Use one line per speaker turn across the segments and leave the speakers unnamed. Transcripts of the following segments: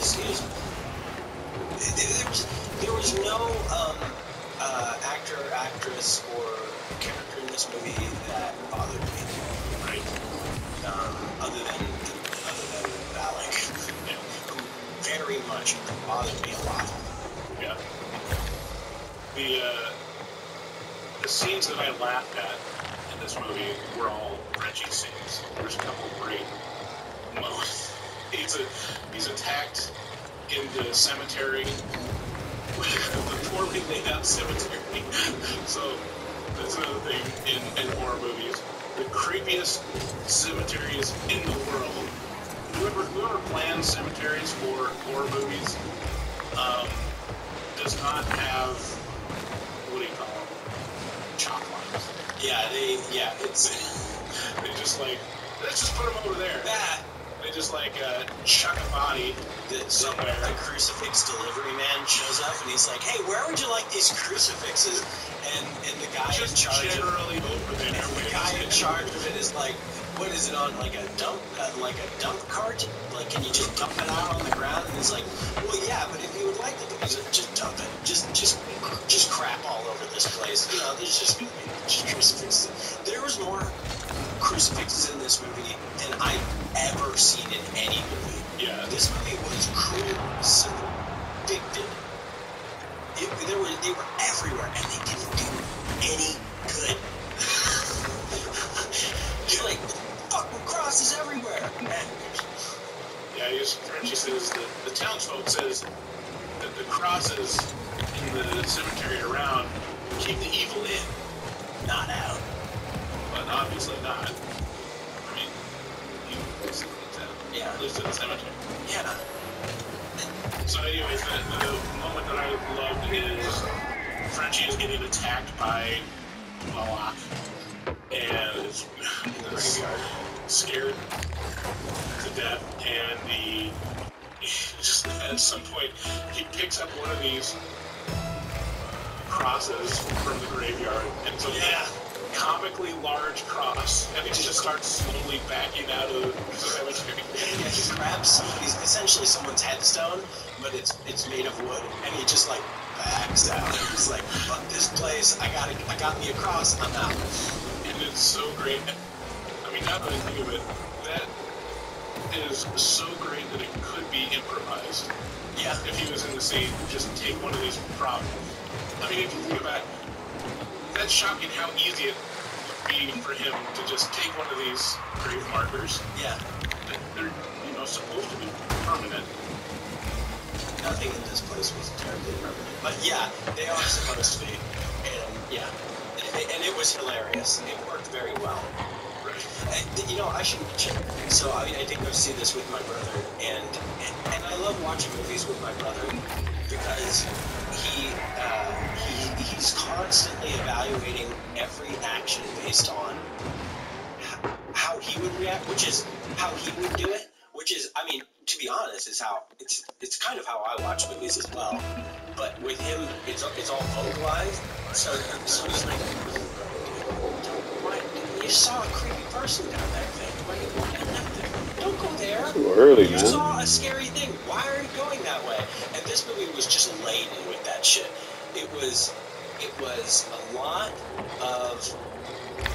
it was there was there was no um, uh, actor, actress, or character in this movie that bothered me. Right. Um, other than other than Valak, who very much bothered me a lot.
Yeah. The uh, the scenes that I laughed at in this movie were all Reggie scenes. There's a couple great moments. He's a he's attacked in the cemetery, the poorly laid out cemetery. so that's another thing in, in horror movies. The creepiest cemeteries in the world. Whoever whoever plans cemeteries for horror movies um, does not have what do you call them? Chalk lines.
Yeah, they yeah it's
They just like let's just put them over there.
that
They just like uh, chuck a body somewhere.
the crucifix delivery man shows up and he's like, "Hey, where would you like these crucifixes?" And and the guy in
just
charge of
generally over there.
the guy in charge of it is like, "What is it on like a dump uh, like a dump cart? Like, can you just dump it out on the ground?" And he's like, "Well, yeah, but if you would like to, he's just dump it, just just just crap all over this place. You know, there's just just crucifixes. There was more crucifixes in this movie than I've ever seen in any movie."
Yeah,
This movie was crucifixion. It, they were they were everywhere, and they didn't do any good. It's like fucking crosses everywhere.
Yeah. He Frenchie says that the townsfolk says that the crosses in the cemetery around keep the evil in,
not out.
but obviously not. I mean, he lives in the town.
Yeah.
lives in the cemetery.
Yeah.
So, anyways, the, the moment that I loved is Frenchie is getting attacked by Valak, and is, scared to death, and the just at some point he picks up one of these crosses from the graveyard, and a
Yeah.
Comically large cross, and he just starts slowly backing out of the cemetery.
Yeah, he grabs somebody's essentially someone's headstone, but it's it's made of wood, and he just like backs out. He's like, "Fuck this place! I got I got me across. I'm out."
and it's so great. I mean, now that I think of it, that is so great that it could be improvised.
Yeah.
If he was in the scene, just take one of these props. I mean, if you think about it, that's shocking how easy it would be for him to just take one of these grave markers.
Yeah.
They're, you know, supposed to be permanent.
Nothing in this place was terribly permanent. But yeah, they are supposed to be. And yeah. And, and it was hilarious. It worked very well. And, you know, I should mention. So I, I did go see this with my brother, and, and and I love watching movies with my brother he's constantly evaluating every action based on how he would react, which is how he would do it. Which is, I mean, to be honest, is how it's it's kind of how I watch movies as well. But with him, it's it's all vocalized. So so he's like, you saw a creepy person down that thing. Why are you going down thing? Don't go there.
Too early,
You
man.
saw a scary thing. Why are you going that way? And this movie was just laden with that shit. It was, it was a lot of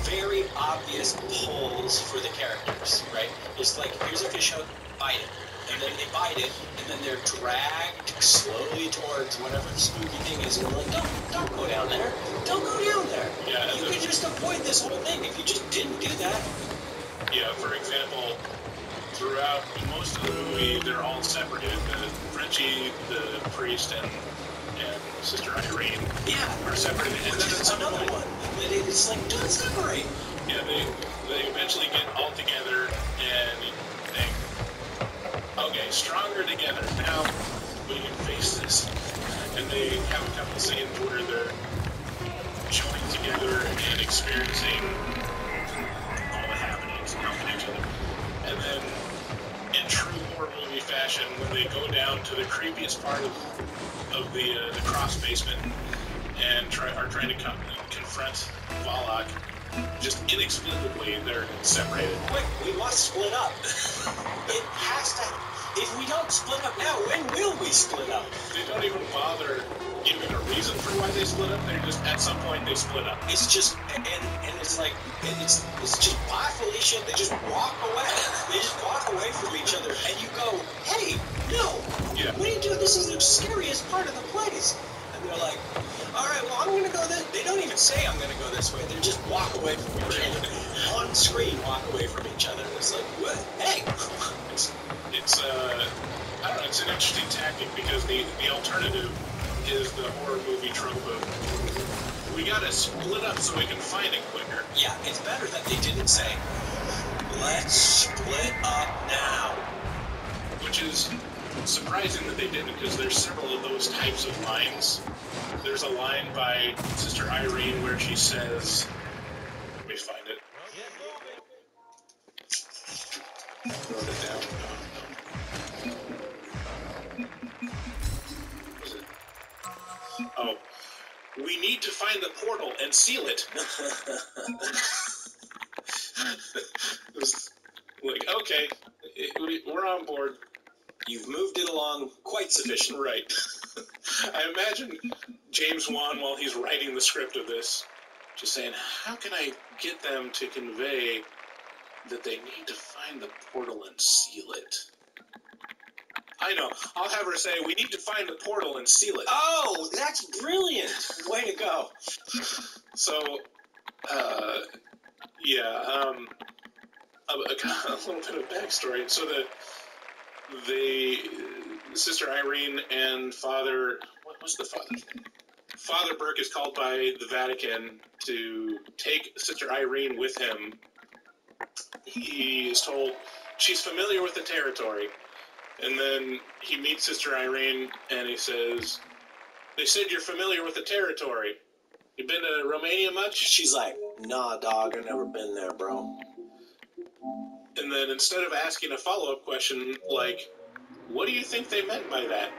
very obvious pulls for the characters, right? It's like here's a fish hook, bite it, and then they bite it, and then they're dragged slowly towards whatever the spooky thing is, and we're like, don't, don't go down there, don't go down there.
Yeah,
you could just avoid this whole thing if you just didn't do that.
Yeah, for example, throughout most of the movie, they're all separated. The Frenchie, the priest, and and Sister Irene
Yeah.
are separated. And then some
another
point,
one. That it's like, don't separate.
yeah, they they eventually get all together and they okay, stronger together. Now we can face this. And they have a couple scenes where they're joining together and experiencing all the happenings, and helping each other. And then, in true horror movie fashion, when they go down to the creepiest part of, of the uh, the cross basement and try, are trying to come, confront Valak, just inexplicably they're separated.
Quick, we must split up. it has to. if we don't split up now, when will we split up?
They don't even bother giving a reason for why they split up. They're just at some point they split up.
It's just and and it's like and it's it's just by Felicia. They just walk away. They just walk away from each other, and you go, hey, no,
Yeah.
what are you doing? Scariest part of the place. And they're like, all right, well I'm gonna go this. They don't even say I'm gonna go this way. They just walk away from each other on screen. Walk away from each other. It's like, what? Hey,
It's it's uh I don't know. It's an interesting tactic because the the alternative is the horror movie trope of we gotta split up so we can find it quicker.
yeah, it's better that they didn't say, let's split up now.
which is surprising that they didn't because there's several of those types of lines. There's a line by Sister Irene where she says, let me find it. Wrote it down. It? Oh, we need to find the portal and seal it. it was like, okay, it- we, we're on board.
You've moved it along quite sufficient.
Right. I imagine James Wan, while he's writing the script of this, just saying, how can I get them to convey that they need to find the portal and seal it? I know. I'll have her say, we need to find the portal and seal it.
Oh, that's brilliant! Way to go.
So, uh, yeah, um, a, a, a little bit of backstory. So the the uh, sister Irene and Father what was the father's name? Father Burke is called by the Vatican to take Sister Irene with him. He is told she's familiar with the territory, and then he meets Sister Irene and he says, "They said you're familiar with the territory." You been to Romania much?
She's like, nah, dog, I've never been there, bro.
And then instead of asking a follow up question like, what do you think they meant by that?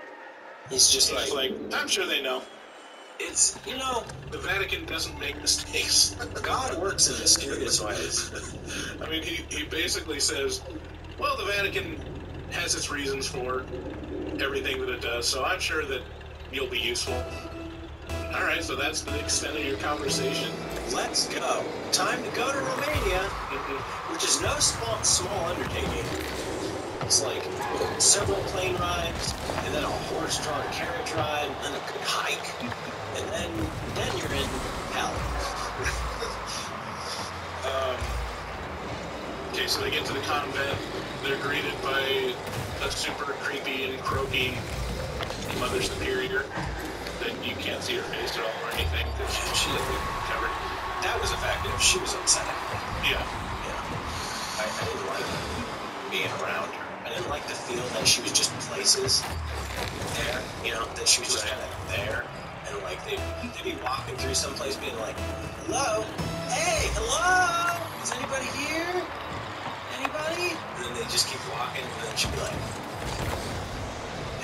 He's just
He's
like,
like, I'm sure they know.
it's, you know,
The Vatican doesn't make mistakes.
God works in mysterious ways.
I mean, he, he basically says, well, the Vatican has its reasons for everything that it does, so I'm sure that you'll be useful. All right, so that's the extent of your conversation.
Let's go. Time to go to Romania,
Mhm.
which is no small, small undertaking. It's like several plane rides, and then a horse-drawn carriage ride, and then a good hike, and then then you're in hell.
Um, okay, so they get to the convent. They're greeted by a super creepy and croaking Mother Superior that you can't see her face at all or anything because she it covered.
That was effective. She was upsetting.
Yeah.
Yeah. I, I didn't like being around her. I didn't like the feel that she was just places there, you know, that she was just kind of there. And like they'd, they'd be walking through someplace being like, hello? Hey, hello? Is anybody here? Anybody? And then they just keep walking and then she'd be like,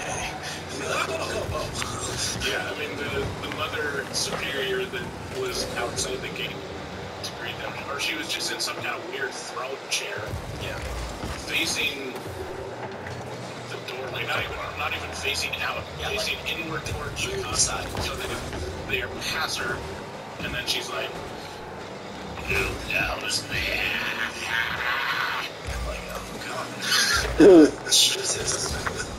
hey. And be like, oh.
Yeah, I mean, the, the Mother Superior that was outside the gate to greet them, or she was just in some kind of weird throne chair
Yeah.
facing the door, like not even, not even facing out,
Yeah, like-
facing inward towards the convent. So they, they pass her, and then she's like, who goes there?
I'm like, oh, God. Jesus.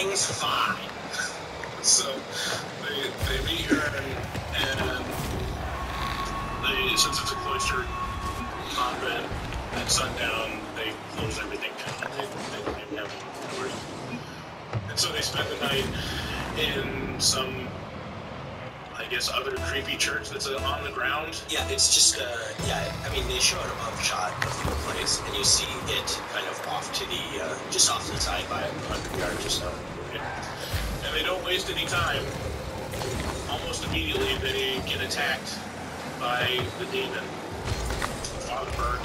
Everything's
fine.
So they, they meet her and, and they, since it's a cloistered convent, at sundown they close everything down. They, they have. And so they spend the night in some, guess, other creepy church that's uh, on the ground.
Yeah, it's just, uh, yeah, I mean, they show an above shot of the place, and you see it kind of off to the, uh, just off to the side by a hundred yards or so.
And they don't waste any time. Almost immediately they get attacked by the demon, Father Burke.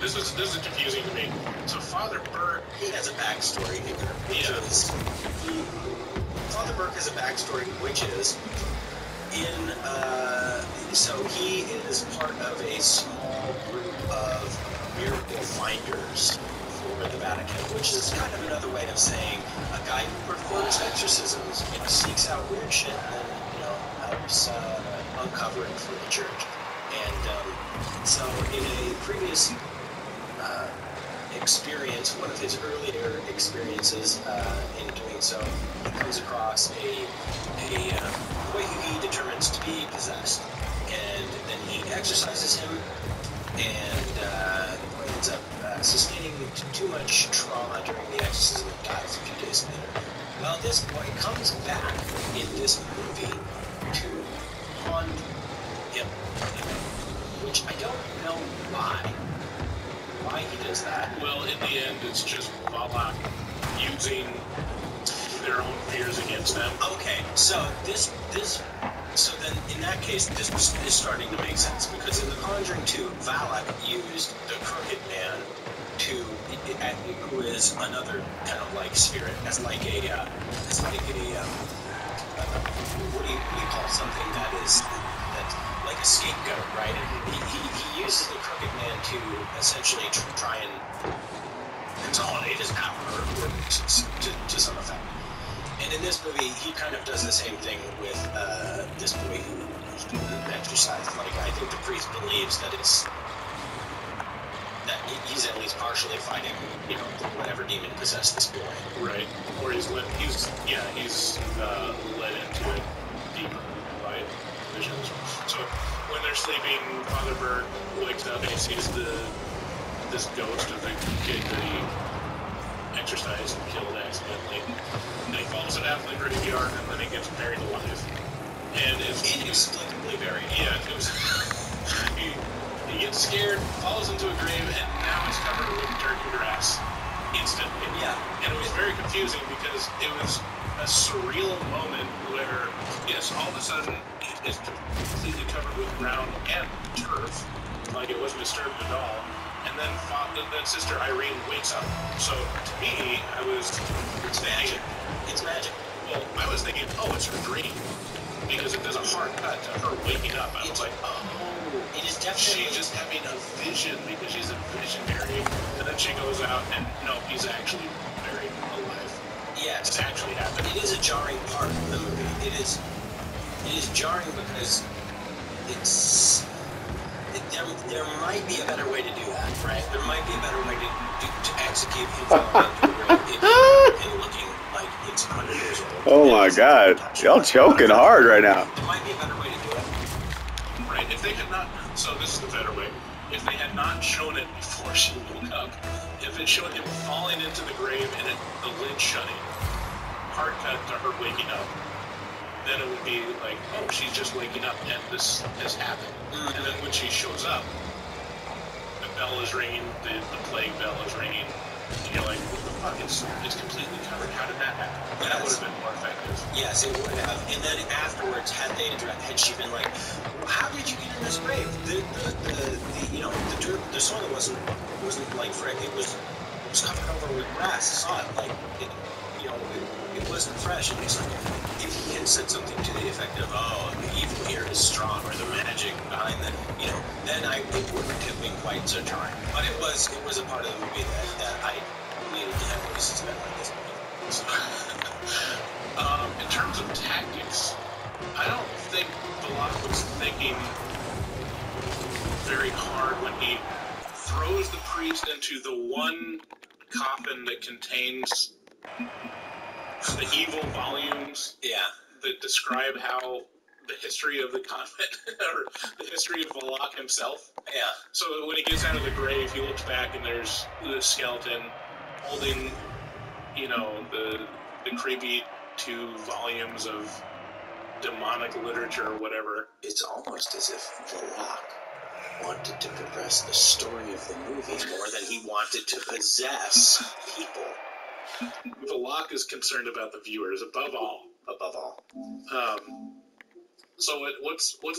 This is this is confusing to me. So Father Burke,
he has a backstory here, which
Yeah.
is Father Burke has a backstory, which is in uh, so he is part of a small group of miracle finders for the Vatican, which is kind of another way of saying a guy who performs exorcisms, you know, seeks out weird shit and you know helps uh, uncover it for the church. And um, so in a previous uh, experience, one of his earlier experiences uh, in doing so, he comes across a, a uh, boy who he determines to be possessed. And then he exorcises him, and uh, the boy ends up uh, sustaining too much trauma during the exorcism and dies a few days later. Well, this boy comes back in this movie to haunt him, which I don't know why why he does that.
well, in the end, it's just Valak using their own fears against them.
Okay, so this this so then in that case this is starting to make sense because in The Conjuring 2, Valak used the Crooked Man to who is another kind of like spirit as like a uh, as like a um, what do you what do you call something that is that like a scapegoat, right? He, he, he uses the Crooked Man to essentially tr- try and consolidate his power or to, to some effect. And in this movie, he kind of does the same thing with uh, this boy who, an exercise. Like, I think the priest believes that it's that he's at least partially fighting, you know, whatever demon possessed this boy.
Right. Or he's led, he's, yeah, he's uh, led into it deeper by visions. So when they're sleeping, Father Burke wakes up and he sees the this ghost of the kid that he exercised and killed accidentally. And he falls it out in the graveyard and then he gets buried alive. And it's
Inexplicably very.
yeah, it was. he, he gets scared, falls into a grave, and now he's covered with dirt and grass instantly.
Yeah.
And it was very confusing because it was a surreal moment where, yes, all of a sudden it is completely covered with ground and turf, like it wasn't disturbed at all. And then, uh, fa- then Sister Irene wakes up. So to me, I was
It's magic. It's magic.
well, I was thinking, oh, it's her dream. Because it does a hard cut to her waking up. I was like, oh.
oh, It is definitely.
she's just having a vision because she's a visionary. And then she goes out and no, he's actually buried alive.
Yeah,
It's actually happening.
it is a jarring part of the movie. It is it is jarring because it's it, there, there might be a better way to do that, right? There might be a better way to to, to execute him falling into a and, and looking like it's 100 years old.
Oh my god. Y'all choking hard right now.
There might be a better way to do it.
Right? If they had not, so this is the better way. If they had not shown it before she woke up, if it showed him falling into the grave and it, the lid shutting, hard cut to her waking up, then it would be like, oh, she's just waking up and this has happened.
Mhm.
And then when she shows up, the bell is ringing, the, the plague bell is ringing, and you're like, what the fuck? It's, it's completely covered. How did that happen? That would have been more effective.
Yes, it would have. And then afterwards, had they had she been like, "How did you get in this grave? The, the, the, the you know, the dirt, the soil wasn't wasn't like fresh. It was it was covered over with grass. I saw it like it, it, wasn't fresh." And he's like, if he had said something to the effect of, "Oh, the evil here is strong," or the magic behind the, you know, then I it wouldn't have been quite so jarring. But it was it was a part of the movie that, that I needed to heavily suspend on this movie. So,
Um, in terms of tactics, I don't think Valak was thinking very hard when he throws the priest into the one coffin that contains the evil volumes
yeah.
that describe how the history of the convent or the history of Valak himself.
Yeah.
So when he gets out of the grave, he looks back and there's the skeleton holding, you know, the the creepy two volumes of demonic literature or whatever.
It's almost as if Valak wanted to progress the story of the movie more than he wanted to possess people,
Valak is concerned about the viewers above all.
above all.
Um, So what, what's what's